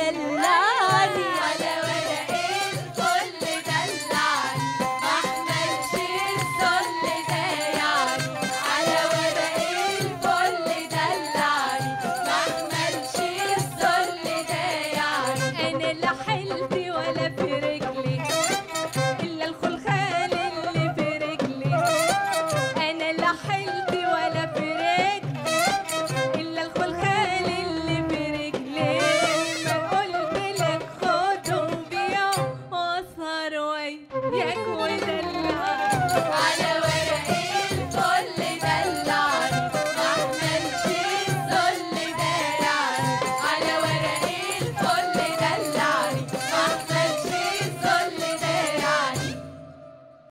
del Lari. Ale.